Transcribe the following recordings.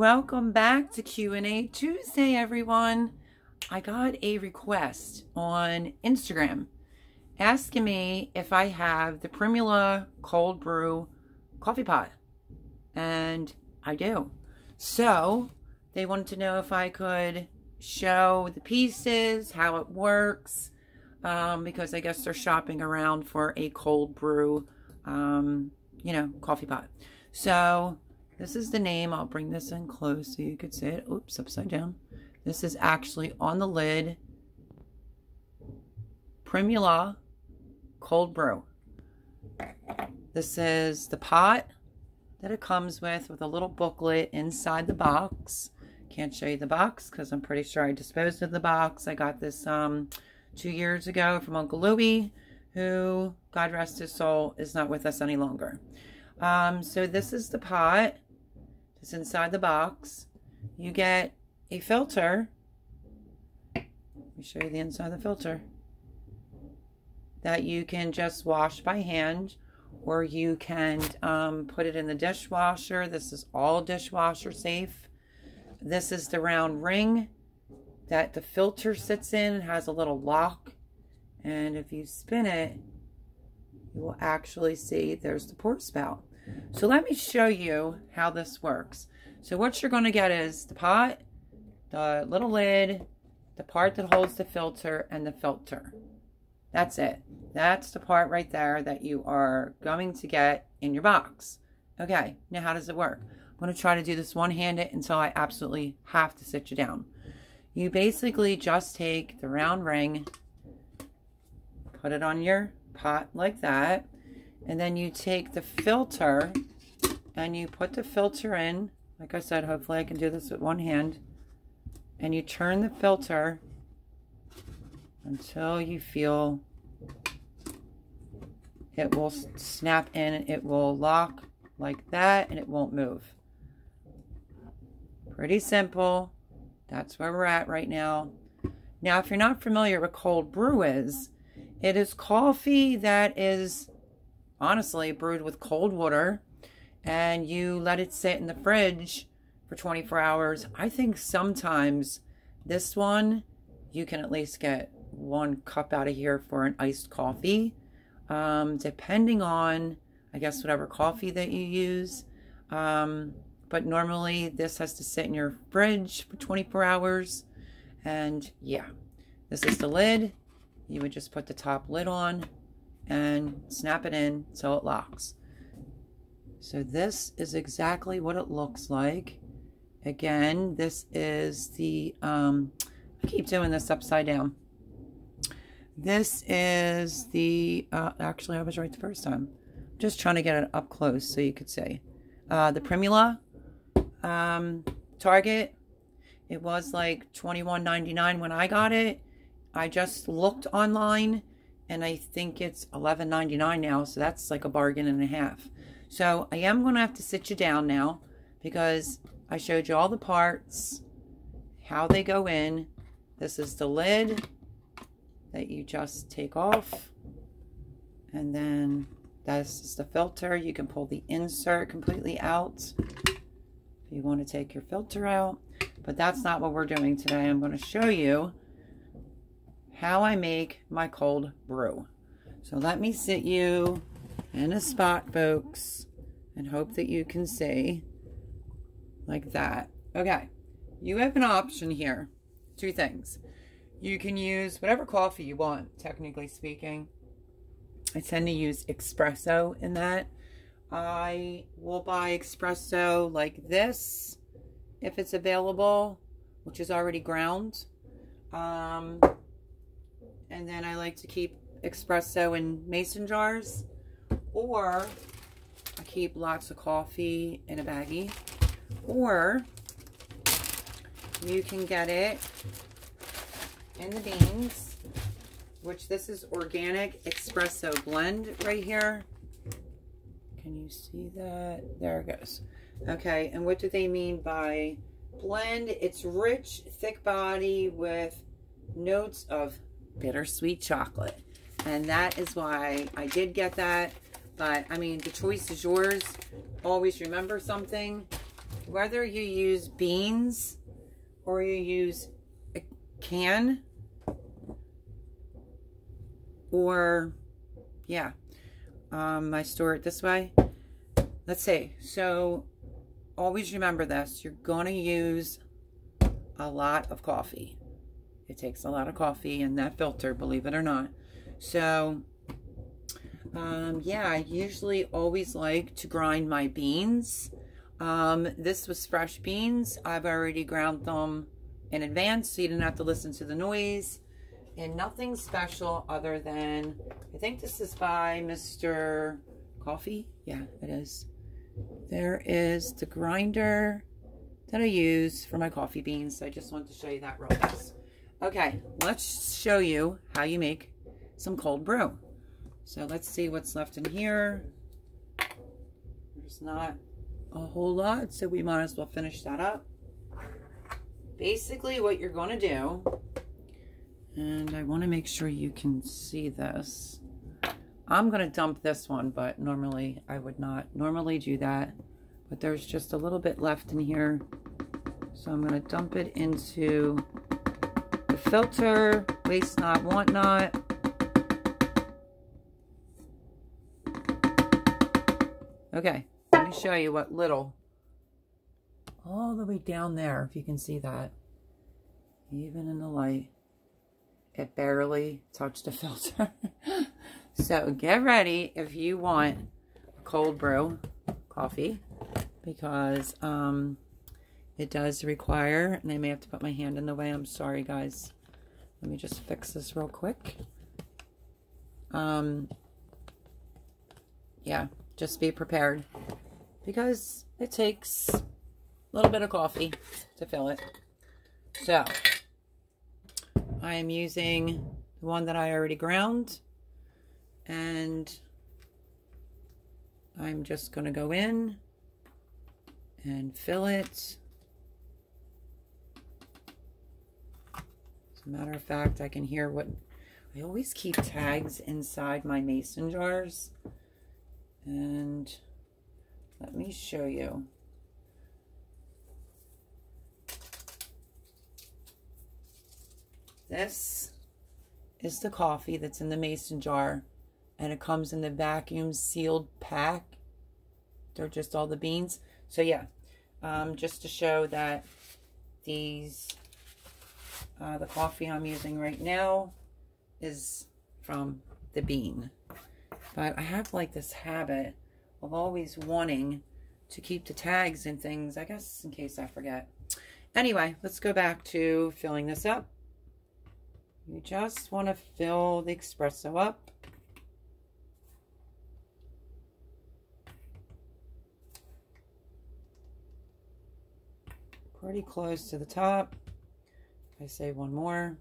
Welcome back to Q&A Tuesday, everyone. I got a request on Instagram asking me if I have the Primula cold brew coffee pot. And I do. So, they wanted to know if I could show the pieces, how it works, um, because I guess they're shopping around for a cold brew, um, you know, coffee pot. So, this is the name. I'll bring this in close so you could see it. Oops, upside down. This is actually on the lid. Primula Cold Brew. This is the pot that it comes with with a little booklet inside the box. Can't show you the box because I'm pretty sure I disposed of the box. I got this um, two years ago from Uncle Louie, who, God rest his soul, is not with us any longer. Um, so this is the pot. It's inside the box. You get a filter. Let me show you the inside of the filter. That you can just wash by hand or you can um, put it in the dishwasher. This is all dishwasher safe. This is the round ring that the filter sits in. It has a little lock. And if you spin it, you will actually see there's the port spout. So let me show you how this works. So what you're going to get is the pot, the little lid, the part that holds the filter, and the filter. That's it. That's the part right there that you are going to get in your box. Okay, now how does it work? I'm going to try to do this one-handed until I absolutely have to sit you down. You basically just take the round ring, put it on your pot like that, and then you take the filter and you put the filter in. Like I said, hopefully I can do this with one hand. And you turn the filter until you feel it will snap in. And it will lock like that and it won't move. Pretty simple. That's where we're at right now. Now, if you're not familiar with cold brew is, it is coffee that is honestly brewed with cold water and you let it sit in the fridge for 24 hours. I think sometimes this one, you can at least get one cup out of here for an iced coffee. Um, depending on, I guess, whatever coffee that you use. Um, but normally this has to sit in your fridge for 24 hours. And yeah, this is the lid. You would just put the top lid on and snap it in so it locks. So this is exactly what it looks like. Again, this is the, um, I keep doing this upside down. This is the, uh, actually I was right the first time. Just trying to get it up close so you could see. Uh, the Primula um, Target. It was like $21.99 when I got it. I just looked online and I think it's $11.99 now, so that's like a bargain and a half. So I am going to have to sit you down now because I showed you all the parts, how they go in. This is the lid that you just take off. And then this is the filter. You can pull the insert completely out if you want to take your filter out. But that's not what we're doing today. I'm going to show you how I make my cold brew. So let me sit you in a spot, folks, and hope that you can see like that. Okay, you have an option here. Two things. You can use whatever coffee you want, technically speaking. I tend to use espresso in that. I will buy espresso like this if it's available, which is already ground. Um, and then I like to keep espresso in mason jars. Or I keep lots of coffee in a baggie. Or you can get it in the beans, which this is organic espresso blend right here. Can you see that? There it goes. Okay, and what do they mean by blend? It's rich, thick body with notes of bittersweet chocolate. And that is why I did get that. But, I mean, the choice is yours. Always remember something. whether you use beans or you use a can or yeah um, I store it this way let's see so always remember this you're going to use a lot of coffee it takes a lot of coffee in that filter believe it or not so um, yeah I usually always like to grind my beans um, this was fresh beans I've already ground them in advance so you didn't have to listen to the noise and nothing special other than I think this is by Mr. Coffee yeah it is there is the grinder that I use for my coffee beans. I just wanted to show you that real fast. Okay, let's show you how you make some cold brew. So let's see what's left in here. There's not a whole lot, so we might as well finish that up. Basically what you're going to do, and I want to make sure you can see this. I'm going to dump this one, but normally I would not normally do that. But there's just a little bit left in here. So I'm going to dump it into filter, waste not, want not. Okay, let me show you what little, all the way down there, if you can see that, even in the light, it barely touched the filter. So get ready if you want cold brew coffee because um, it does require, and I may have to put my hand in the way. I'm sorry, guys. Let me just fix this real quick. Um, yeah, just be prepared because it takes a little bit of coffee to fill it. So, I am using the one that I already ground and I'm just going to go in and fill it. As a matter of fact, I can hear what I always keep tags inside my mason jars. And let me show you. This is the coffee that's in the mason jar and it comes in the vacuum sealed pack. They're just all the beans. So yeah, um, just to show that these, uh, the coffee I'm using right now is from the bean. But I have like this habit of always wanting to keep the tags and things, I guess in case I forget. Anyway, let's go back to filling this up. You just want to fill the espresso up pretty close to the top. I say one more.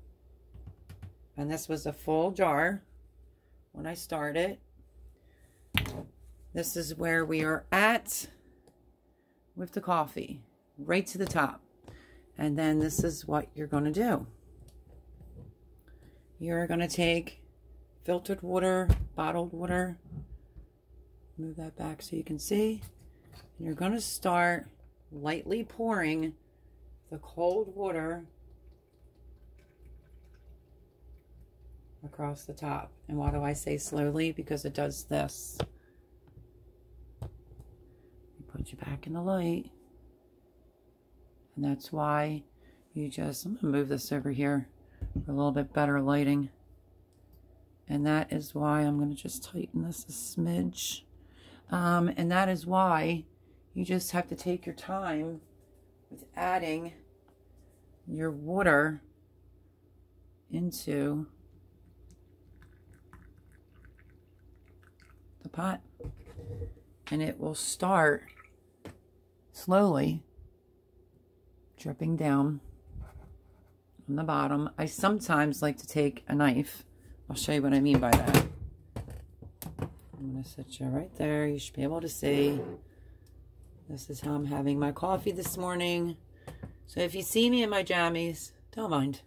And this was a full jar when I started. This is where we are at with the coffee, right to the top. And then this is what you're going to do. You're going to take filtered water, bottled water, move that back so you can see. And you're going to start lightly pouring the cold water across the top. And why do I say slowly? Because it does this. Put you back in the light. And that's why you just, I'm going to move this over here for a little bit better lighting. And that is why I'm going to just tighten this a smidge. Um, and that is why you just have to take your time with adding your water into the pot and it will start slowly dripping down on the bottom. I sometimes like to take a knife. I'll show you what I mean by that. I'm going to set you right there. You should be able to see. This is how I'm having my coffee this morning. So if you see me in my jammies, don't mind.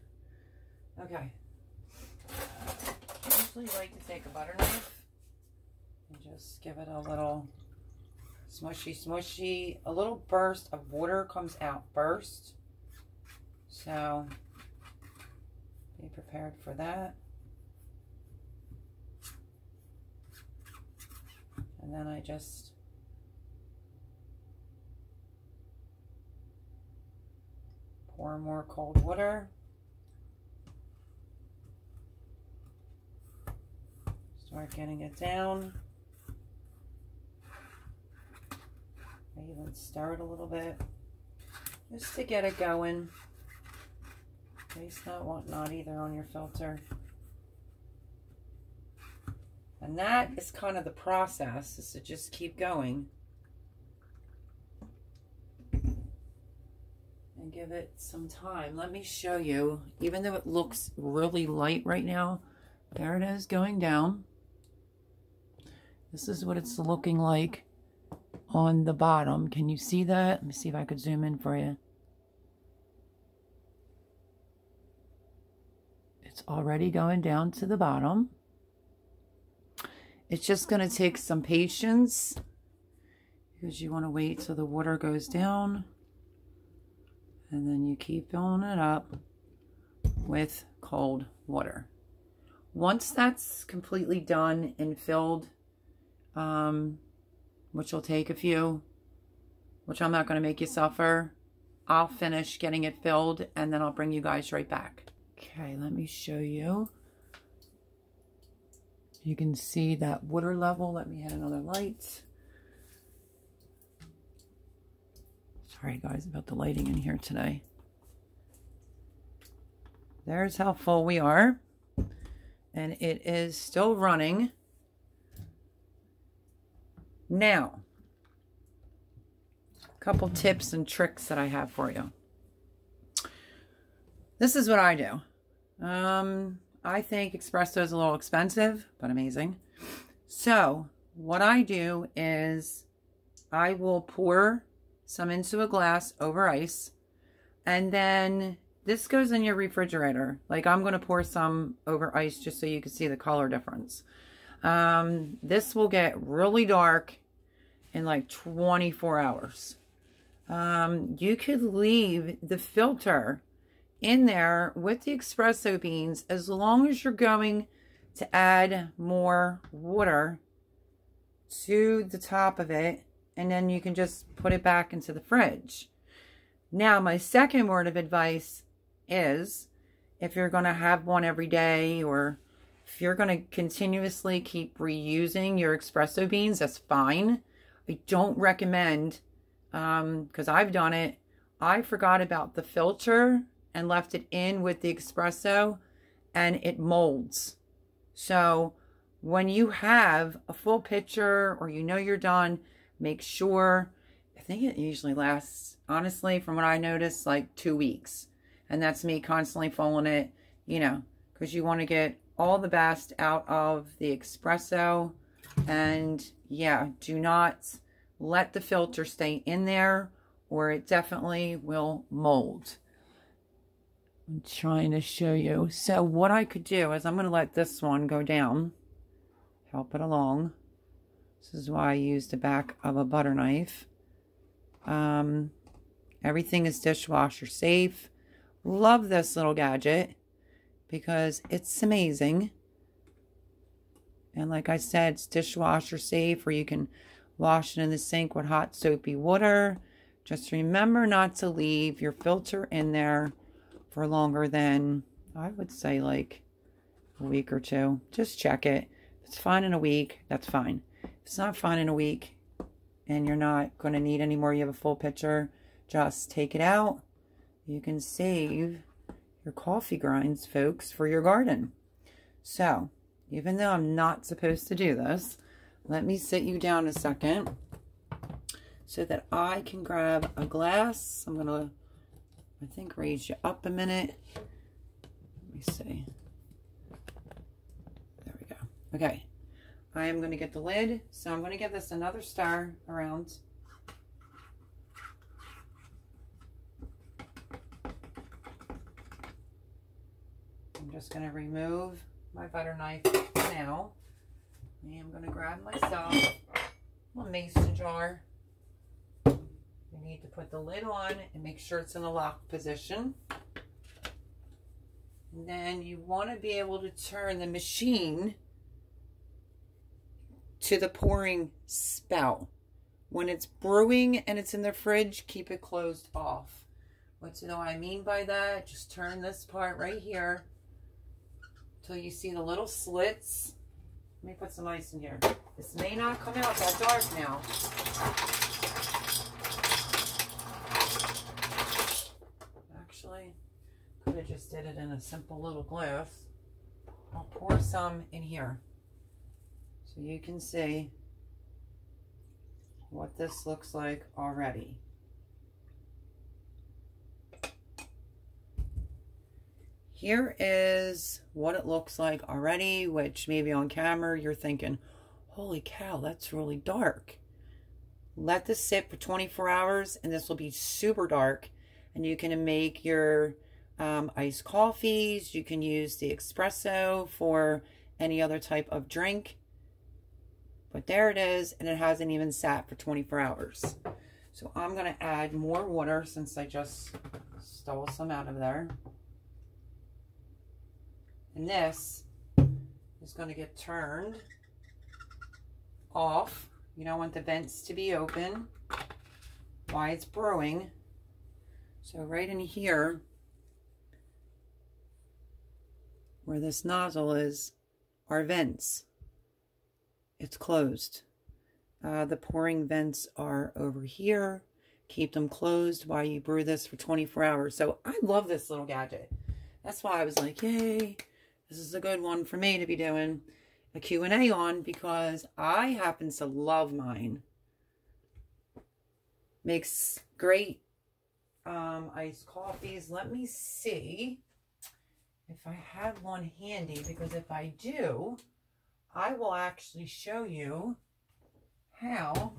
Okay. I usually like to take a butter knife just give it a little smushy, smushy. A little burst of water comes out first. So be prepared for that. And then I just pour more cold water. Start getting it down. Even stir it a little bit just to get it going. Taste not, want not either on your filter. And that is kind of the process, is to just keep going. And give it some time. Let me show you, even though it looks really light right now, there it is going down. This is what it's looking like on the bottom. Can you see that? Let me see if I could zoom in for you. It's already going down to the bottom. It's just going to take some patience because you want to wait till the water goes down and then you keep filling it up with cold water. Once that's completely done and filled, um, which will take a few, which I'm not going to make you suffer. I'll finish getting it filled and then I'll bring you guys right back. Okay, let me show you. You can see that water level. Let me add another light. Sorry guys about the lighting in here today. There's how full we are. And it is still running. Now, a couple tips and tricks that I have for you. This is what I do. Um, I think espresso is a little expensive, but amazing. So, what I do is I will pour some into a glass over ice, and then this goes in your refrigerator. Like I'm going to pour some over ice just so you can see the color difference. Um, this will get really dark in like 24 hours. Um, you could leave the filter in there with the espresso beans as long as you're going to add more water to the top of it and then you can just put it back into the fridge. Now, my second word of advice is if you're going to have one every day or if you're going to continuously keep reusing your espresso beans, that's fine. I don't recommend, because um, I've done it, I forgot about the filter and left it in with the espresso and it molds. So when you have a full pitcher or you know you're done, make sure, I think it usually lasts, honestly, from what I noticed, like two weeks. And that's me constantly filling it, you know, because you want to get all the best out of the espresso. And yeah, do not let the filter stay in there or it definitely will mold. I'm trying to show you. So what I could do is I'm going to let this one go down. Help it along. This is why I used the back of a butter knife. Um, everything is dishwasher safe. Love this little gadget because it's amazing. And like I said, it's dishwasher safe where you can wash it in the sink with hot soapy water. Just remember not to leave your filter in there for longer than, I would say like a week or two. Just check it. If it's fine in a week, that's fine. If it's not fine in a week and you're not going to need any more, you have a full pitcher, just take it out. You can save your coffee grinds, folks, for your garden. So, even though I'm not supposed to do this, let me sit you down a second so that I can grab a glass. I'm going to, I think, raise you up a minute. Let me see. There we go. Okay. I am going to get the lid. So I'm going to give this another stir around. Just going to remove my butter knife now. And I am going to grab myself a mason jar. You need to put the lid on and make sure it's in a locked position. And then you want to be able to turn the machine to the pouring spout. When it's brewing and it's in the fridge, keep it closed off. What do I mean by that? Just turn this part right here until you see the little slits. Let me put some ice in here. This may not come out that dark now. Actually, could have just did it in a simple little glass. I'll pour some in here so you can see what this looks like already. Here is what it looks like already, which maybe on camera you're thinking, holy cow, that's really dark. Let this sit for 24 hours and this will be super dark and you can make your um, iced coffees. You can use the espresso for any other type of drink. But there it is, and it hasn't even sat for 24 hours. So I'm going to add more water since I just stole some out of there. And this is going to get turned off. You don't want the vents to be open while it's brewing. So right in here, where this nozzle is, are vents. It's closed. Uh, the pouring vents are over here. Keep them closed while you brew this for 24 hours. So I love this little gadget. That's why I was like, yay, this is a good one for me to be doing a Q&A on because I happen to love mine. Makes great um, iced coffees. Let me see if I have one handy because if I do, I will actually show you how.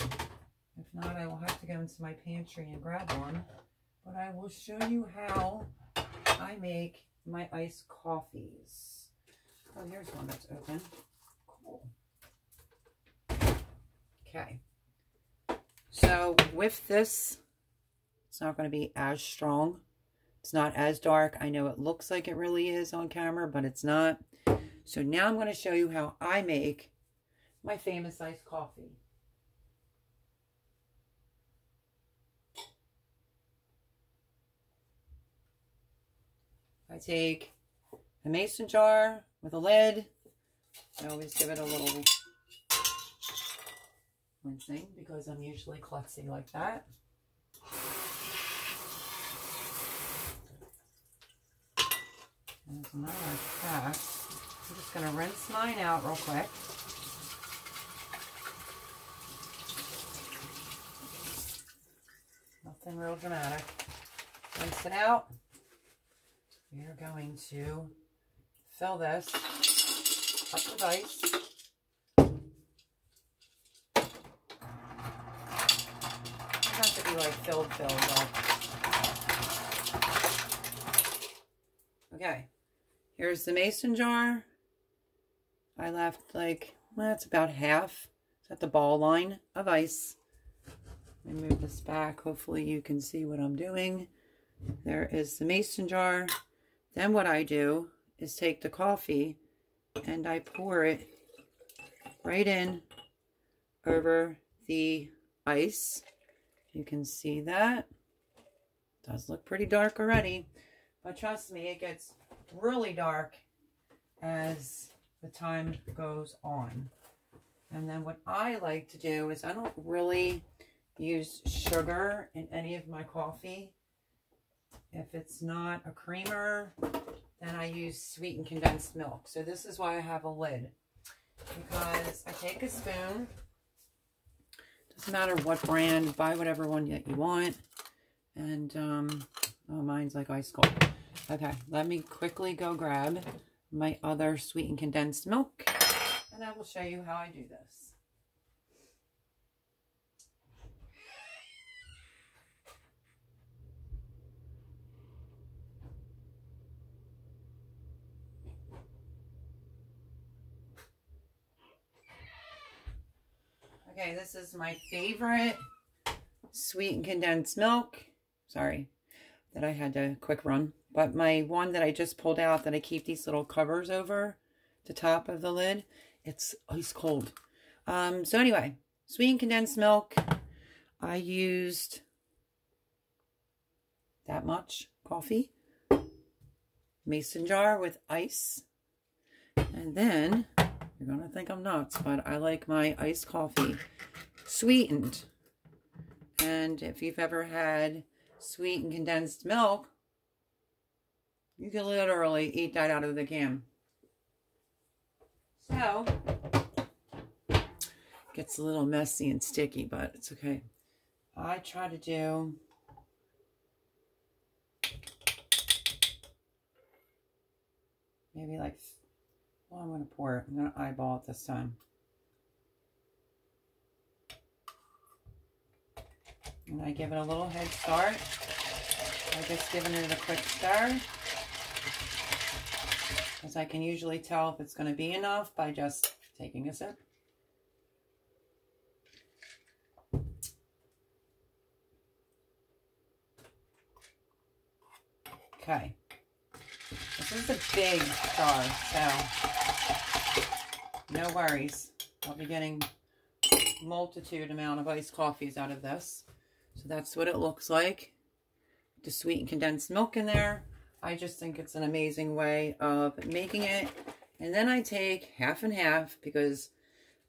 If not, I will have to go into my pantry and grab one. But I will show you how I make my iced coffees. Oh, here's one that's open. Cool. Okay. So with this, it's not going to be as strong. It's not as dark. I know it looks like it really is on camera, but it's not. So now I'm going to show you how I make my famous iced coffee. I take a mason jar with a lid. I always give it a little rinsing because I'm usually klutzy like that. There's another pack. I'm just going to rinse mine out real quick. Nothing real dramatic. Rinse it out. We are going to fill this up with ice. It to be like filled, filled up. Okay, here's the mason jar. I left like, well, that's about half. It's at the ball line of ice. Let me move this back. Hopefully you can see what I'm doing. There is the mason jar. Then what I do is take the coffee and I pour it right in over the ice. You can see that. It does look pretty dark already. But trust me, it gets really dark as the time goes on. And then what I like to do is I don't really use sugar in any of my coffee. If it's not a creamer, then I use sweetened condensed milk. So this is why I have a lid. Because I take a spoon. Doesn't matter what brand. Buy whatever one that you want. And, um, oh, mine's like ice cold. Okay, let me quickly go grab my other sweetened condensed milk. And I will show you how I do this. Okay, this is my favorite sweetened condensed milk. Sorry that I had to quick run. But my one that I just pulled out that I keep these little covers over the top of the lid, it's ice cold. Um, so anyway, sweetened condensed milk. I used that much coffee. Mason jar with ice. And then, you're going to think I'm nuts, but I like my iced coffee sweetened. And if you've ever had sweetened condensed milk, you can literally eat that out of the can. So, gets a little messy and sticky, but it's okay. I try to do maybe like, well, I'm going to pour it. I'm going to eyeball it this time. And I give it a little head start. I just giving it a quick stir. As I can usually tell if it's going to be enough by just taking a sip. Okay. This is a big jar, so no worries. I'll be getting multitude amount of iced coffees out of this. So that's what it looks like. The sweetened condensed milk in there. I just think it's an amazing way of making it. And then I take half and half because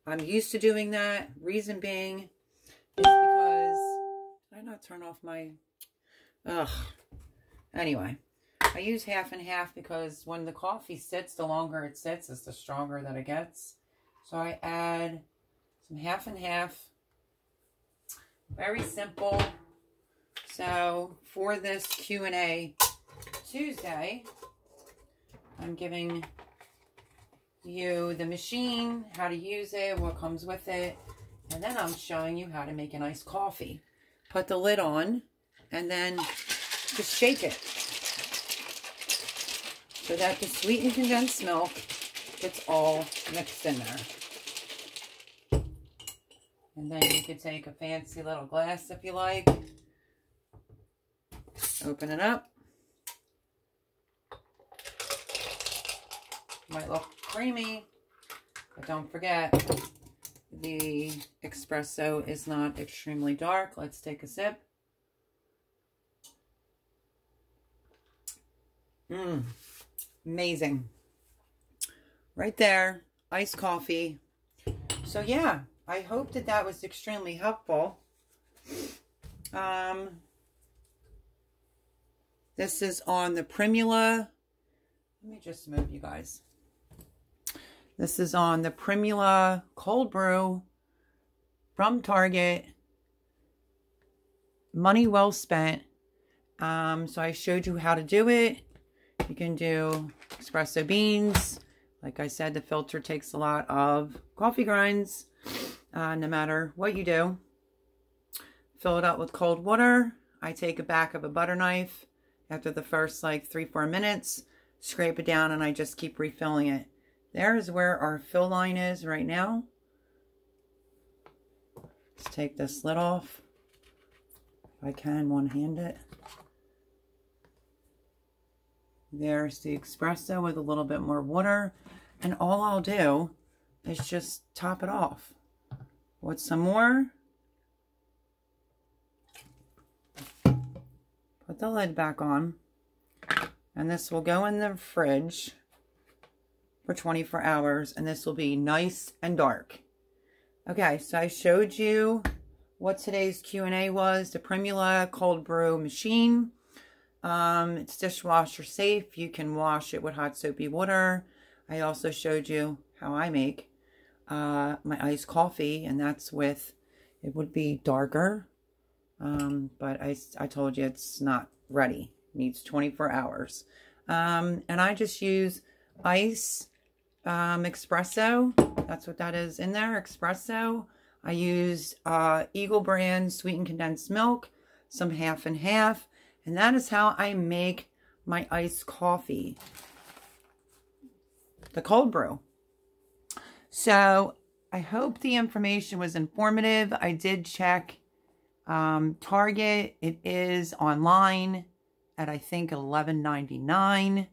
I'm used to doing that. Reason being is because... Did I not turn off my... Ugh. Anyway, I use half and half because when the coffee sits, the longer it sits, is the stronger that it gets. So I add some half and half. Very simple. So for this Q&A Tuesday, I'm giving you the machine, how to use it, what comes with it, and then I'm showing you how to make a nice coffee. Put the lid on, and then just shake it so that the sweetened condensed milk gets all mixed in there. And then you could take a fancy little glass if you like. Open it up. Might look creamy, but don't forget the espresso is not extremely dark. Let's take a sip. Mmm. Amazing. Right there, iced coffee. So yeah, I hope that that was extremely helpful. Um, this is on the Primula. Let me just move you guys. This is on the Primula Cold Brew from Target. Money well spent. Um, so I showed you how to do it. You can do espresso beans. Like I said, the filter takes a lot of coffee grinds, uh, no matter what you do. Fill it up with cold water. I take a back of a butter knife after the first like three, four minutes, scrape it down, and I just keep refilling it. There is where our fill line is right now. Let's take this lid off. If I can one-hand it. There's the espresso with a little bit more water. And all I'll do is just top it off with some more. Put the lid back on. And this will go in the fridge for 24 hours. And this will be nice and dark. Okay, so I showed you what today's Q&A was. The Primula Cold Brew Machine. Um, it's dishwasher safe. You can wash it with hot soapy water. I also showed you how I make uh, my iced coffee, and that's with, it would be darker, um, but I, I told you it's not ready. It needs 24 hours. Um, and I just use ice um, espresso. That's what that is in there, espresso. I use uh, Eagle brand sweetened condensed milk, some half and half, and that is how I make my iced coffee. The cold brew. So I hope the information was informative. I did check Um, Target, it is online at I think $11.99.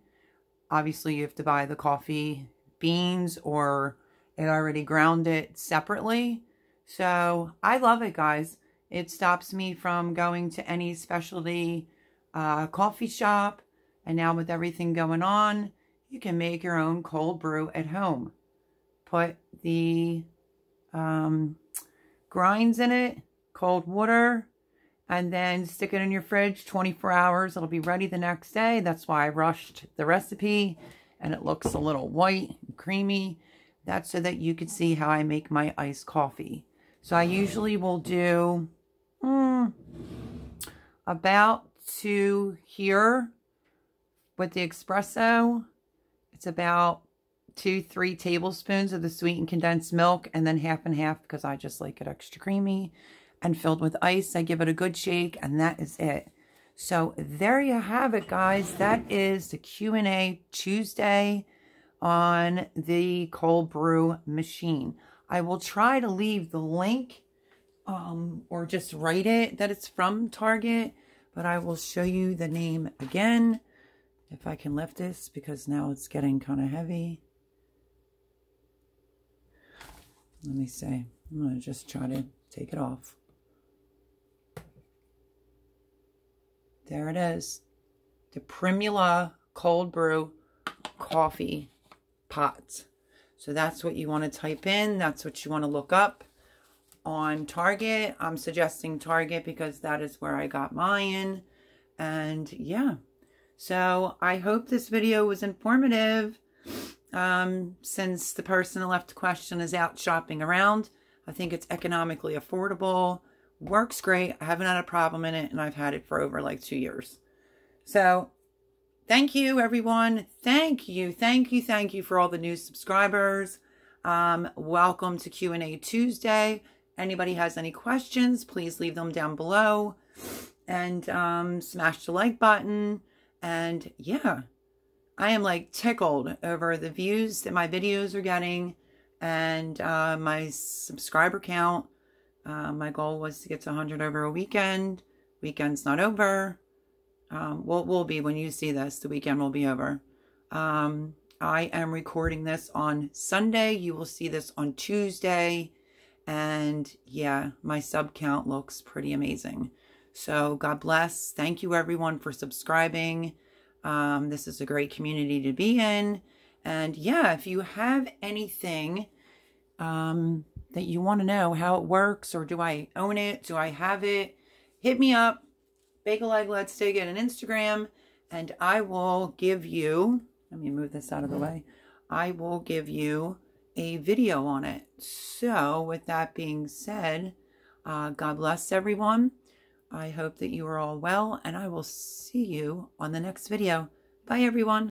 Obviously, you have to buy the coffee beans or it already ground it separately. So I love it, guys. It stops me from going to any specialty uh, coffee shop. And now with everything going on, you can make your own cold brew at home. Put the um, grinds in it, cold water, and then stick it in your fridge 24 hours. It'll be ready the next day. That's why I rushed the recipe and it looks a little white and creamy. That's so that you can see how I make my iced coffee. So I usually will do hmm, about two here with the espresso. It's about two, three tablespoons of the sweetened condensed milk and then half and half because I just like it extra creamy and filled with ice. I give it a good shake and that is it. So there you have it, guys. That is the Q&A Tuesday on the cold brew machine. I will try to leave the link um, or just write it that it's from Target, but I will show you the name again if I can lift this because now it's getting kind of heavy. Let me say, I'm going to just try to take it off. There it is. The Primula Cold Brew Coffee pot. So that's what you want to type in. That's what you want to look up on Target. I'm suggesting Target because that is where I got mine. And yeah. So I hope this video was informative. Um, since the person who left the question is out shopping around, I think it's economically affordable works great. I haven't had a problem in it, and I've had it for over like two years. So, thank you, everyone. Thank you, thank you, thank you for all the new subscribers. Um, welcome to Q&A Tuesday. Anybody has any questions, please leave them down below. And um, smash the like button. And yeah, I am like tickled over the views that my videos are getting and uh, my subscriber count uh, my goal was to get to 100 over a weekend. Weekend's not over. Um, will be when you see this. The weekend will be over. Um, I am recording this on Sunday. You will see this on Tuesday. And yeah, my sub count looks pretty amazing. So God bless. Thank you everyone for subscribing. Um, this is a great community to be in. And yeah, if you have anything um, that you want to know how it works or do I own it? Do I have it? Hit me up. Bake a Leg Let's Dig It on Instagram and I will give you, let me move this out of the way. I will give you a video on it. So with that being said, uh, God bless everyone. I hope that you are all well and I will see you on the next video. Bye everyone.